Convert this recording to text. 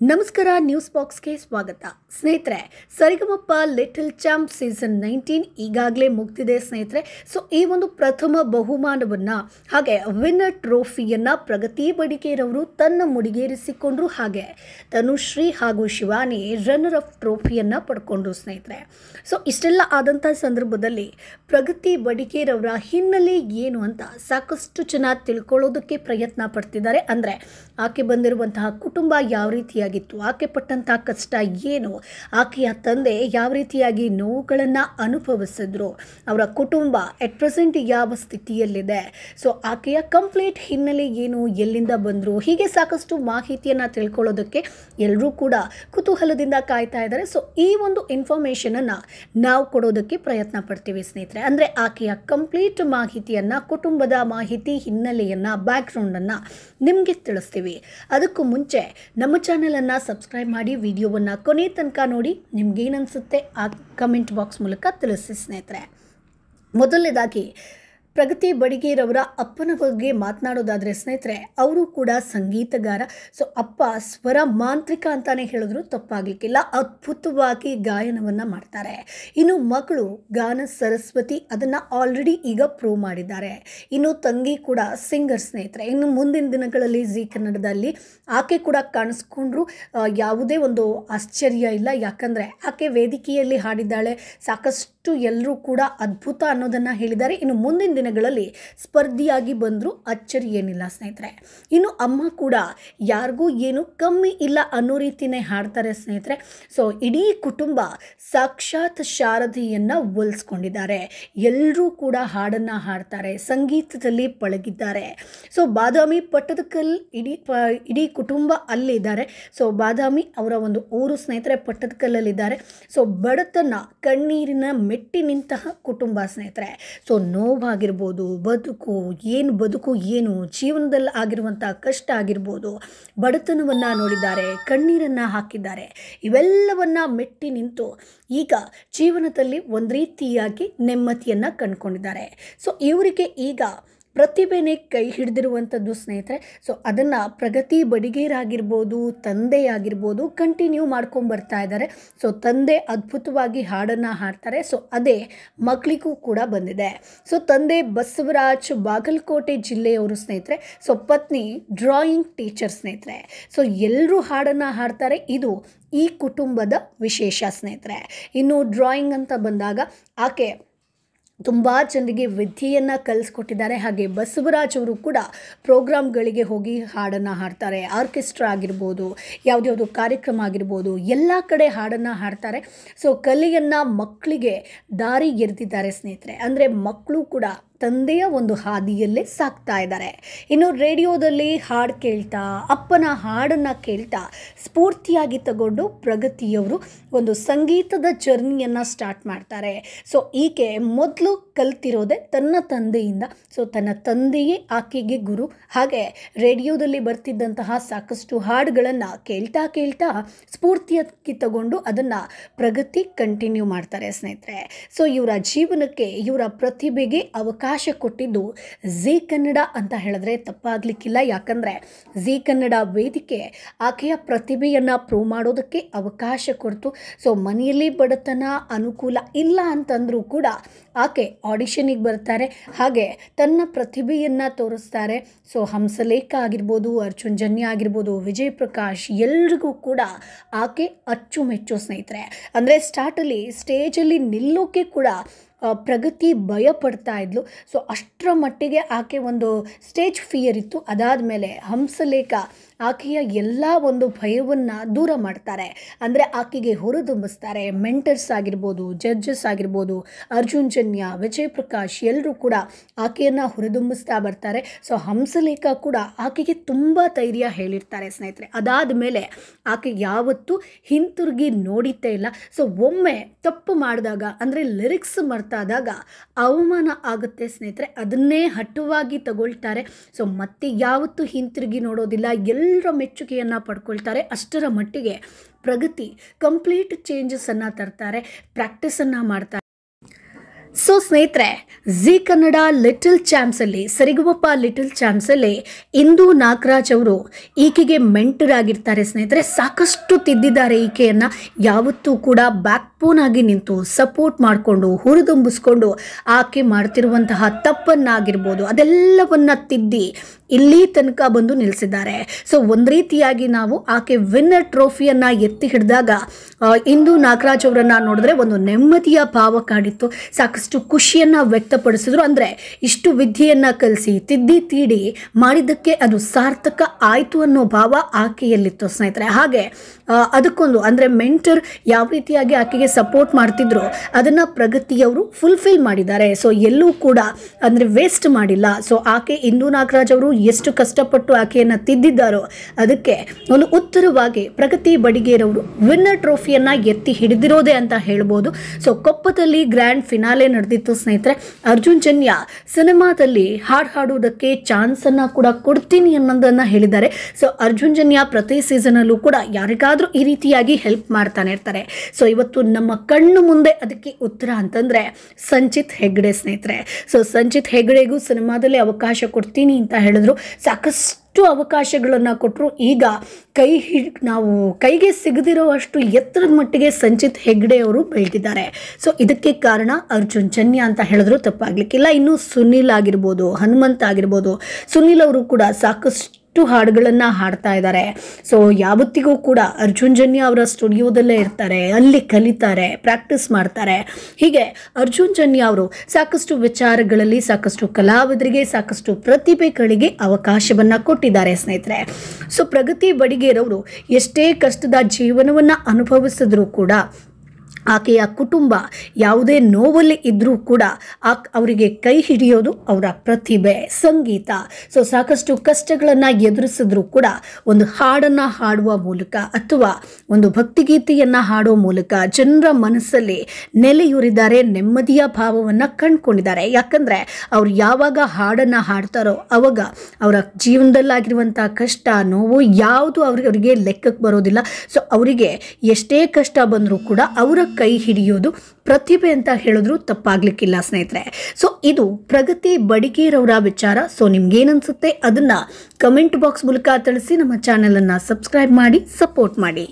ನಮಸ್ಕಾರ ನ್ಯೂಸ್ ಬಾಕ್ಸ್ಗೆ ಸ್ವಾಗತ. ಸ್ನೇಹಿತರೆ, Saregamapa little champ season nineteen ಈಗಾಗಲೇ ಮುಗ್ದಿದೆ ಸ್ನೇಹಿತರೆ. ಸೊ ಈ ಒಂದು ಪ್ರಥಮ ಬಹುಮಾನವನ್ನು, ಹಾಗೆ ವಿನ್ನರ್ ಟ್ರೋಫಿಯನ್ನು ಪ್ರಗತಿ ಬಡಿಕೇರವರು ತನ್ನ ಮುಡಿಗೇರಿಸಿಕೊಂಡ್ರು ಹಾಗೆ. ತನುಶ್ರೀ ಹಾಗೂ ಶಿವಾನಿ ರನ್ನರ್ ಅಪ್ ಟ್ರೋಫಿಯನ್ನು ಪಡ್ಕೊಂಡ್ರು ಸ್ನೇಹಿತರೆ. ಸೊ ಇಷ್ಟೆಲ್ಲ ಆದಂಥ ಸಂದರ್ಭದಲ್ಲಿ ಪ್ರಗತಿ ಬಡಿಕೇರವರ ಹಿನ್ನೆಲೆ ಏನು ಅಂತ ಸಾಕಷ್ಟು ಜನ ತಿಳ್ಕೊಳ್ಳೋದಕ್ಕೆ ಪ್ರಯತ್ನ ಪಡ್ತಿದ್ದಾರೆ. ಅಂದರೆ, ಆಕೆ ಬಂದಿರುವಂತಹ ಕುಟುಂಬ ಯಾವ ರೀತಿಯಾಗಿತ್ತು ಆಕೆ ಪಟ್ಟಂತಹ ಕಷ್ಟ ಏನು? ಆಕೆಯ ತಂದೆ ಯಾವ ರೀತಿಯಾಗಿ ನೋವುಗಳನ್ನು ಅನುಭವಿಸಿದ್ರು? ಅವರ ಕುಟುಂಬ ಎಟ್ ಪ್ರೆಸೆಂಟ್ ಯಾವ ಸ್ಥಿತಿಯಲ್ಲಿದೆ? ಸೊ ಆಕೆಯ ಕಂಪ್ಲೀಟ್ ಹಿನ್ನೆಲೆ ಏನು? ಎಲ್ಲಿಂದ ಬಂದರು? ಹೀಗೆ ಸಾಕಷ್ಟು ಮಾಹಿತಿಯನ್ನು ತಿಳ್ಕೊಳ್ಳೋದಕ್ಕೆ ಎಲ್ಲರೂ ಕೂಡ ಕುತೂಹಲದಿಂದ ಕಾಯ್ತಾ ಇದ್ದಾರೆ. ಸೊ ಈ ಒಂದು ಇನ್ಫಾರ್ಮೇಷನನ್ನು ನಾವು ಕೊಡೋದಕ್ಕೆ ಪ್ರಯತ್ನ ಪಡ್ತೀವಿ ಸ್ನೇಹಿತರೆ. ಅಂದರೆ ಆಕೆಯ ಕಂಪ್ಲೀಟ್ ಮಾಹಿತಿಯನ್ನು, ಕುಟುಂಬದ ಮಾಹಿತಿ ಹಿನ್ನೆಲೆಯನ್ನು ಬ್ಯಾಕ್ಗ್ರೌಂಡನ್ನು ನಿಮಗೆ ತಿಳಿಸ್ತೀವಿ. ಅದಕ್ಕೂ ಮುಂಚೆ ನಮ್ಮ ಚಾನಲನ್ನು ಸಬ್ಸ್ಕ್ರೈಬ್ ಮಾಡಿ ವಿಡಿಯೋವನ್ನು ಕೊನೆ ತನಕ ನೋಡಿ ನಿಮ್ಗೇನನ್ಸುತ್ತೆ ಆ ಕಮೆಂಟ್ ಬಾಕ್ಸ್ ಮೂಲಕ ತಿಳಿಸಿ ಸ್ನೇಹಿತರೆ. ಮೊದಲನೇದಾಗಿ ಪ್ರಗತಿ ಬಡಿಗೇರವರ ಅಪ್ಪನ ಬಗ್ಗೆ ಮಾತನಾಡೋದಾದರೆ ಸ್ನೇಹಿತರೆ, ಅವರು ಕೂಡ ಸಂಗೀತಗಾರ. ಸೊ ಅಪ್ಪ ಸ್ವರ ಮಾಂತ್ರಿಕ ಅಂತಾನೆ ಹೇಳಿದ್ರು, ತಪ್ಪಾಗಲಿಕ್ಕಿಲ್ಲ. ಅದ್ಭುತವಾಗಿ ಗಾಯನವನ್ನು ಮಾಡ್ತಾರೆ. ಇನ್ನು ಮಕ್ಕಳು ಗಾನ ಸರಸ್ವತಿ ಅದನ್ನು ಆಲ್ರೆಡಿ ಈಗ ಪ್ರೂವ್ ಮಾಡಿದ್ದಾರೆ. ಇನ್ನು ತಂಗಿ ಕೂಡ ಸಿಂಗರ್ ಸ್ನೇಹಿತರೆ. ಇನ್ನು ಮುಂದಿನ ದಿನಗಳಲ್ಲಿ ಜಿ ಕನ್ನಡದಲ್ಲಿ ಆಕೆ ಕೂಡ ಕಾಣಿಸ್ಕೊಂಡ್ರು. ಯಾವುದೇ ಒಂದು ಆಶ್ಚರ್ಯ ಇಲ್ಲ. ಯಾಕಂದರೆ ಆಕೆ ವೇದಿಕೆಯಲ್ಲಿ ಹಾಡಿದ್ದಾಳೆ. ಸಾಕಷ್ಟು ಎಲ್ಲರೂ ಕೂಡ ಅದ್ಭುತ ಅನ್ನೋದನ್ನು ಹೇಳಿದ್ದಾರೆ. ಇನ್ನು ಮುಂದಿನ ದಿನಗಳಲ್ಲಿ ಸ್ಪರ್ಧಿಯಾಗಿ ಬಂದರೂ ಅಚ್ಚರಿ ಏನಿಲ್ಲ ಸ್ನೇಹಿತರೆ. ಇನ್ನು ಅಮ್ಮ ಕೂಡ ಯಾರಿಗೂ ಏನು ಕಮ್ಮಿ ಇಲ್ಲ ಅನ್ನೋ ರೀತಿಯೇ ಹಾಡ್ತಾರೆ ಸ್ನೇಹಿತರೆ. ಸೊ ಇಡೀ ಕುಟುಂಬ ಸಾಕ್ಷಾತ್ ಶಾರದೆಯನ್ನು ಒಲಿಸ್ಕೊಂಡಿದ್ದಾರೆ ಎಲ್ಲರೂ ಕೂಡ ಹಾಡನ್ನು ಹಾಡ್ತಾರೆ, ಸಂಗೀತದಲ್ಲಿ ಪಳಗಿದ್ದಾರೆ. ಸೊ ಬಾದಾಮಿ ಪಟ್ಟದಕಲ್ ಇಡೀ ಪ, ಇಡೀ ಕುಟುಂಬ ಅಲ್ಲಿದ್ದಾರೆ. ಸೊ ಬಾದಾಮಿ ಅವರ ಒಂದು ಊರು ಸ್ನೇಹಿತರೆ ಪಟ್ಟದಕಲ್ಲಲ್ಲಿದ್ದಾರೆ. ಸೊ ಬಡತನ ಕಣ್ಣೀರಿನ ಮೆಟ್ಟಿ ನಿಂತಹ ಕುಟುಂಬ ಸ್ನೇಹಿತರೆ. ಸೊ ನೋವಾಗಿರ್ಬೋದು. ಬದುಕು, ಏನು ಬದುಕು, ಏನು ಜೀವನದಲ್ಲಿ ಆಗಿರುವಂಥ ಕಷ್ಟ ಆಗಿರ್ಬೋದು, ಬಡತನವನ್ನು ನೋಡಿದ್ದಾರೆ, ಕಣ್ಣೀರನ್ನು ಹಾಕಿದ್ದಾರೆ, ಇವೆಲ್ಲವನ್ನು ಮೆಟ್ಟಿ ನಿಂತು ಈಗ ಜೀವನದಲ್ಲಿ ಒಂದು ರೀತಿಯಾಗಿ ನೆಮ್ಮದಿಯನ್ನು ಕಂಡುಕೊಂಡಿದ್ದಾರೆ. ಸೊ ಇವರಿಗೆ ಈಗ ಪ್ರತಿಭೆನೇ ಕೈ ಹಿಡಿದಿರುವಂಥದ್ದು ಸ್ನೇಹಿತರೆ. ಸೊ ಅದನ್ನು ಪ್ರಗತಿ ಬಡಿಗೇರಾಗಿರ್ಬೋದು ತಂದೆ ಆಗಿರ್ಬೋದು ಕಂಟಿನ್ಯೂ ಮಾಡ್ಕೊಂಡು ಬರ್ತಾ ಇದ್ದಾರೆ. ಸೊ ತಂದೆ ಅದ್ಭುತವಾಗಿ ಹಾಡನ್ನು ಹಾಡ್ತಾರೆ. ಸೊ ಅದೇ ಮಕ್ಕಳಿಗೂ ಕೂಡ ಬಂದಿದೆ. ಸೊ ತಂದೆ ಬಸವರಾಜ್ ಬಾಗಲಕೋಟೆ ಜಿಲ್ಲೆಯವರು ಸ್ನೇಹಿತರೆ. ಸೊ ಪತ್ನಿ ಡ್ರಾಯಿಂಗ್ ಟೀಚರ್ ಸ್ನೇಹಿತರೆ. ಸೊ ಎಲ್ಲರೂ ಹಾಡನ್ನು ಹಾಡ್ತಾರೆ. ಇದು ಈ ಕುಟುಂಬದ ವಿಶೇಷ ಸ್ನೇಹಿತರೆ. ಇನ್ನು ಡ್ರಾಯಿಂಗ್ ಅಂತ ಬಂದಾಗ ಆಕೆ ತುಂಬ ಜನರಿಗೆ ವಿದ್ಯೆಯನ್ನು ಕಲಿಸ್ಕೊಟ್ಟಿದ್ದಾರೆ. ಹಾಗೆ ಬಸವರಾಜ್ ಅವರು ಕೂಡ ಪ್ರೋಗ್ರಾಮ್ಗಳಿಗೆ ಹೋಗಿ ಹಾಡನ್ನು ಹಾಡ್ತಾರೆ. ಆರ್ಕೆಸ್ಟ್ರಾ ಆಗಿರ್ಬೋದು, ಯಾವುದ್ಯಾವುದು ಕಾರ್ಯಕ್ರಮ ಆಗಿರ್ಬೋದು, ಎಲ್ಲ ಕಡೆ ಹಾಡನ್ನು ಹಾಡ್ತಾರೆ. ಸೊ ಕಲೆಯನ್ನು ಮಕ್ಕಳಿಗೆ ದಾರಿ ಎರೆದಿದ್ದಾರೆ ಸ್ನೇಹಿತರೆ. ಅಂದರೆ ಮಕ್ಕಳು ಕೂಡ ತಂದೆಯ ಒಂದು ಹಾದಿಯಲ್ಲೇ ಸಾಕ್ತಾ ಇದ್ದಾರೆ. ಇನ್ನು ರೇಡಿಯೋದಲ್ಲಿ ಹಾಡು ಕೇಳ್ತಾ, ಅಪ್ಪನ ಹಾಡನ್ನು ಕೇಳ್ತಾ, ಸ್ಫೂರ್ತಿಯಾಗಿ ತಗೊಂಡು ಪ್ರಗತಿಯವರು ಒಂದು ಸಂಗೀತದ ಜರ್ನಿಯನ್ನು ಸ್ಟಾರ್ಟ್ ಮಾಡ್ತಾರೆ. ಸೊ, ಈಕೆ ಮೊದಲು ಕಲ್ತಿರೋದೆ ತನ್ನ ತಂದೆಯಿಂದ. ಸೊ, ತನ್ನ ತಂದೆಯೇ ಆಕೆಗೆ ಗುರು. ಹಾಗೆ ರೇಡಿಯೋದಲ್ಲಿ ಬರ್ತಿದ್ದಂತಹ ಸಾಕಷ್ಟು ಹಾಡುಗಳನ್ನು ಕೇಳ್ತಾ ಕೇಳ್ತಾ ಸ್ಫೂರ್ತಿಯಾಗಿ ತಗೊಂಡು ಅದನ್ನು ಪ್ರಗತಿ ಕಂಟಿನ್ಯೂ ಮಾಡ್ತಾರೆ ಸ್ನೇಹಿತರೆ. ಸೊ, ಇವರ ಜೀವನಕ್ಕೆ, ಇವರ ಪ್ರತಿಭೆಗೆ ಅವಕಾಶ ಕೊಟ್ಟಿದ್ದು ಝೀ ಕನ್ನಡ ಅಂತ ಹೇಳಿದ್ರೆ ತಪ್ಪಾಗಲಿಕ್ಕಿಲ್ಲ. ಯಾಕಂದರೆ ಝೀ ಕನ್ನಡ ವೇದಿಕೆ ಆಕೆಯ ಪ್ರತಿಭೆಯನ್ನು ಪ್ರೂವ್ ಮಾಡೋದಕ್ಕೆ ಅವಕಾಶ ಕೊಡ್ತು. ಸೊ ಮನೆಯಲ್ಲಿ ಬಡತನ ಅನುಕೂಲ ಇಲ್ಲ ಅಂತಂದರೂ ಕೂಡ ಆಕೆ ಆಡಿಷನಿಗೆ ಬರ್ತಾರೆ. ಹಾಗೆ ತನ್ನ ಪ್ರತಿಭೆಯನ್ನು ತೋರಿಸ್ತಾರೆ. ಸೊ ಹಂಸಲೇಖ ಆಗಿರ್ಬೋದು, ಅರ್ಜುನ್ ಜನ್ಯ ಆಗಿರ್ಬೋದು ವಿಜಯ್ ಪ್ರಕಾಶ್ ಎಲ್ರಿಗೂ ಕೂಡ ಆಕೆ ಅಚ್ಚುಮೆಚ್ಚು ಸ್ನೇಹಿತರೆ. ಅಂದರೆ ಸ್ಟಾರ್ಟಲ್ಲಿ ಸ್ಟೇಜಲ್ಲಿ ನಿಲ್ಲೋಕೆ ಕೂಡ ಪ್ರಗತಿ ಭಯ ಪಡ್ತಾ ಇದ್ಲು. ಸೊ ಅಷ್ಟರ ಮಟ್ಟಿಗೆ ಆಕೆ ಒಂದು ಸ್ಟೇಜ್ ಫಿಯರ್ ಇತ್ತು. ಅದಾದ ಮೇಲೆ ಹಂಸಲೇಖ ಆಕೆಯ ಎಲ್ಲ ಒಂದು ಭಯವನ್ನು ದೂರ ಮಾಡ್ತಾರೆ. ಅಂದರೆ ಆಕೆಗೆ ಹುರಿದುಂಬಿಸ್ತಾರೆ ಮೆಂಟರ್ಸ್ ಆಗಿರ್ಬೋದು, ಜಡ್ಜಸ್ ಆಗಿರ್ಬೋದು, ಅರ್ಜುನ್, ಜನ್ಯ ವಿಜಯ್ ಪ್ರಕಾಶ್ ಎಲ್ಲರೂ ಕೂಡ ಆಕೆಯನ್ನು ಹೊರದುಂಬಿಸ್ತಾ ಬರ್ತಾರೆ. ಸೊ ಹಂಸಲೇಖ ಕೂಡ ಆಕೆಗೆ ತುಂಬ ಧೈರ್ಯ ಹೇಳಿರ್ತಾರೆ ಸ್ನೇಹಿತರೆ. ಅದಾದ ಮೇಲೆ ಆಕೆ ಯಾವತ್ತೂ ಹಿಂತಿರುಗಿ ನೋಡಿದ್ದೇ ಇಲ್ಲ. ಸೊ ಒಮ್ಮೆ ತಪ್ಪು ಮಾಡಿದಾಗ, ಅಂದರೆ ಲಿರಿಕ್ಸ್ ಮರ್ತಾದಾಗ ಅವಮಾನ ಆಗುತ್ತೆ ಸ್ನೇಹಿತರೆ. ಅದನ್ನೇ ಹಠವಾಗಿ ತಗೊಳ್ತಾರೆ. ಸೊ ಮತ್ತೆ ಯಾವತ್ತೂ ಹಿಂತಿರುಗಿ ನೋಡೋದಿಲ್ಲ. ಎಲ್ಲರ ಮೆಚ್ಚುಗೆಯನ್ನು ಪಡ್ಕೊಳ್ತಾರೆ. ಅಷ್ಟರ ಮಟ್ಟಿಗೆ ಪ್ರಗತಿ ಕಂಪ್ಲೀಟ್ ಚೇಂಜಸನ್ನು ತರ್ತಾರೆ ಪ್ರಾಕ್ಟೀಸನ್ನು ಮಾಡ್ತಾರೆ. ಸೊ ಸ್ನೇಹಿತರೆ ಜಿ ಕನ್ನಡ ಲಿಟಲ್ ಚಾಂಪ್ಸಲ್ಲಿ ಸರಿಗಮಪ್ಪ ಲಿಟಲ್ ಚಾಂಪ್ಸಲ್ಲಿ ಇಂದು ನಾಗರಾಜ್ ಅವರು ಈಕೆಗೆ ಮೆಂಟರ್ ಆಗಿರ್ತಾರೆ ಸ್ನೇಹಿತರೆ. ಸಾಕಷ್ಟು ತಿದ್ದಿದ್ದಾರೆ ಈಕೆಯನ್ನು. ಯಾವತ್ತೂ ಕೂಡ ಬ್ಯಾಕ್ ಆಗಿ ನಿಂತು ಸಪೋರ್ಟ್ ಮಾಡಿಕೊಂಡು, ಹುರಿದುಂಬಿಸ್ಕೊಂಡು ಆಕೆ ಮಾಡ್ತಿರುವಂತಹ ತಪ್ಪನ್ನಾಗಿರ್ಬೋದು, ಅದೆಲ್ಲವನ್ನು ತಿದ್ದಿ ಇಲ್ಲಿ ತನಕ ಬಂದು ನಿಲ್ಲಿಸಿದ್ದಾರೆ ಸೊ ಒಂದು ರೀತಿಯಾಗಿ ನಾವು ಆಕೆ ವಿನ್ನರ್ ಟ್ರೋಫಿಯನ್ನು ಎತ್ತಿ ಹಿಡಿದಾಗ ಇಂದು ನಾಗರಾಜ್ ಅವರನ್ನು ನೋಡಿದ್ರೆ ಒಂದು ನೆಮ್ಮದಿಯ ಭಾವ ಕಾಡಿತ್ತು. ಸಾಕಷ್ಟು ಖುಷಿಯನ್ನು ವ್ಯಕ್ತಪಡಿಸಿದ್ರು. ಅಂದರೆ ಇಷ್ಟು ವಿದ್ಯೆಯನ್ನು ಕಲಿಸಿ, ತಿದ್ದಿ ತೀಡಿ ಮಾಡಿದ್ದಕ್ಕೆ ಅದು ಸಾರ್ಥಕ ಆಯಿತು ಅನ್ನೋ ಭಾವ ಆಕೆಯಲ್ಲಿತ್ತು ಸ್ನೇಹಿತರೆ. ಹಾಗೆ ಅದಕ್ಕೊಂದು, ಅಂದರೆ ಮೆಂಟರ್ ಯಾವ ರೀತಿಯಾಗಿ ಆಕೆಗೆ ಸಪೋರ್ಟ್ ಮಾಡ್ತಿದ್ರು, ಅದನ್ನು ಪ್ರಗತಿಯವರು ಫುಲ್ಫಿಲ್ ಮಾಡಿದ್ದಾರೆ. ಸೊ ಎಲ್ಲೂ ಕೂಡ ಅಂದರೆ ವೇಸ್ಟ್ ಮಾಡಿಲ್ಲ. ಸೊ ಆಕೆ ಇಂದು ನಾಗರಾಜ್ ಅವರು ಎಷ್ಟು ಕಷ್ಟಪಟ್ಟು ಆಕೆಯನ್ನು ತಿದ್ದಿದ್ದಾರೋ, ಅದಕ್ಕೆ ಒಂದು ಉತ್ತರವಾಗಿ ಪ್ರಗತಿ ಬಡಿಗೇರವರು ವಿನ್ನರ್ ಟ್ರೋಫಿಯನ್ನು ಎತ್ತಿ ಹಿಡಿದಿರೋದೆ ಅಂತ ಹೇಳ್ಬೋದು. ಸೊ ಕೊಪ್ಪದಲ್ಲಿ ಗ್ರ್ಯಾಂಡ್ ಫಿನಾಲೆ ನಡೆದಿತ್ತು ಸ್ನೇಹಿತರೆ. ಅರ್ಜುನ್ ಜನ್ಯ ಸಿನಿಮಾದಲ್ಲಿ ಹಾಡು ಹಾಡುವುದಕ್ಕೆ ಚಾನ್ಸನ್ನು ಕೂಡ ಕೊಡ್ತೀನಿ ಅನ್ನೋದನ್ನು ಹೇಳಿದ್ದಾರೆ. ಸೊ ಅರ್ಜುನ್ ಜನ್ಯ ಪ್ರತಿ ಸೀಸನಲ್ಲೂ ಕೂಡ ಯಾರಿಗಾದರೂ ಈ ರೀತಿಯಾಗಿ ಹೆಲ್ಪ್ ಮಾಡ್ತಾನೆ ಇರ್ತಾರೆ. ಸೊ ಇವತ್ತು ನಮ್ಮ ಕಣ್ಣು ಮುಂದೆ ಅದಕ್ಕೆ ಉತ್ತರ ಅಂತಂದರೆ ಸಂಚಿತ್ ಹೆಗ್ಡೆ ಸ್ನೇಹಿತರೆ. ಸೊ ಸಂಚಿತ್ ಹೆಗ್ಡೆಗೂ ಸಿನಿಮಾದಲ್ಲಿ ಅವಕಾಶ ಕೊಡ್ತೀನಿ ಅಂತ ಹೇಳಿದ್ರು. ಸಾಕಷ್ಟು ಅವಕಾಶಗಳನ್ನು ಕೊಟ್ಟರು ಈಗ ಕೈ ಹಿ ನಾವು ಕೈಗೆ ಸಿಗದಿರೋ ಅಷ್ಟು ಎತ್ತರದ ಮಟ್ಟಿಗೆ ಸಂಚಿತ್ ಹೆಗ್ಡೆ ಅವರು ಬೆಳೆದಿದ್ದಾರೆ. ಸೊ ಇದಕ್ಕೆ ಕಾರಣ ಅರ್ಜುನ್ ಜನ್ಯ ಅಂತ ಹೇಳಿದ್ರು. ತಪ್ಪಾಗ್ಲಿಕ್ಕಿಲ್ಲ. ಇನ್ನು ಸುನಿಲ್ ಆಗಿರ್ಬೋದು, ಹನುಮಂತ್ ಆಗಿರ್ಬೋದು. ಸುನಿಲ್ ಅವರು ಕೂಡ ಸಾಕಷ್ಟು ಹಾಡುಗಳನ್ನು ಹಾಡ್ತಾ ಇದ್ದಾರೆ. ಸೊ ಯಾವತ್ತಿಗೂ ಕೂಡ ಅರ್ಜುನ್ ಜನ್ಯ ಅವರ ಸ್ಟುಡಿಯೋದಲ್ಲೇ ಇರ್ತಾರೆ, ಅಲ್ಲಿ ಕಲಿತಾರೆ, ಪ್ರಾಕ್ಟೀಸ್ ಮಾಡ್ತಾರೆ. ಹೀಗೆ ಅರ್ಜುನ್ ಜನ್ಯ ಅವರು ಸಾಕಷ್ಟು ವಿಚಾರಗಳಲ್ಲಿ, ಸಾಕಷ್ಟು ಕಲಾವಿದರಿಗೆ, ಸಾಕಷ್ಟು ಪ್ರತಿಭೆಗಳಿಗೆ ಅವಕಾಶವನ್ನ ಕೊಟ್ಟಿದ್ದಾರೆ ಸ್ನೇಹಿತರೆ. ಸೊ ಪ್ರಗತಿ ಬಡಿಗೇರವರು ಎಷ್ಟೇ ಕಷ್ಟದ ಜೀವನವನ್ನ ಅನುಭವಿಸಿದ್ರು ಕೂಡ ಆಕೆಯ ಕುಟುಂಬ ಯಾವುದೇ ನೋವಲ್ಲಿ ಇದ್ದರೂ ಕೂಡ ಆ ಅವರಿಗೆ ಕೈ ಹಿಡಿಯೋದು ಅವರ ಪ್ರತಿಭೆ. ಸಂಗೀತ. ಸೊ, ಸಾಕಷ್ಟು ಕಷ್ಟಗಳನ್ನು ಎದುರಿಸಿದ್ರು ಕೂಡ ಒಂದು ಹಾಡನ್ನು ಹಾಡುವ ಮೂಲಕ ಅಥವಾ ಒಂದು ಭಕ್ತಿಗೀತೆಯನ್ನು ಹಾಡುವ ಮೂಲಕ ಜನರ ಮನಸ್ಸಲ್ಲಿ ನೆಲೆಯೂರಿದ್ದಾರೆ, ನೆಮ್ಮದಿಯ ಭಾವವನ್ನು ಕಂಡುಕೊಂಡಿದ್ದಾರೆ. ಯಾಕಂದರೆ ಅವ್ರು ಯಾವಾಗ ಹಾಡನ್ನು ಹಾಡ್ತಾರೋ ಅವಾಗ ಅವರ ಜೀವನದಲ್ಲಾಗಿರುವಂಥ ಕಷ್ಟ, ನೋವು ಯಾವುದು ಅವ್ರಿಗೆ ಅವರಿಗೆ ಲೆಕ್ಕಕ್ಕೆ ಬರೋದಿಲ್ಲ. ಸೊ, ಅವರಿಗೆ ಎಷ್ಟೇ ಕಷ್ಟ ಬಂದರೂ ಕೂಡ ಅವರ ಕೈ ಹಿಡಿಯೋದು ಪ್ರತಿಭೆ ಅಂತ ಹೇಳಿದ್ರು ತಪ್ಪಾಗ್ಲಿಕ್ಕಿಲ್ಲ ಸ್ನೇಹಿತರೆ. ಸೊ ಇದು ಪ್ರಗತಿ ಬಡಿಗೇರವರ ವಿಚಾರ. ಸೊ ನಿಮ್ಗೇನನ್ಸುತ್ತೆ ಅದನ್ನ ಕಮೆಂಟ್ ಬಾಕ್ಸ್ ಮೂಲಕ ತಿಳಿಸಿ ನಮ್ಮ ಚಾನಲನ್ನು ಸಬ್ಸ್ಕ್ರೈಬ್ ಮಾಡಿ, ಸಪೋರ್ಟ್ ಮಾಡಿ.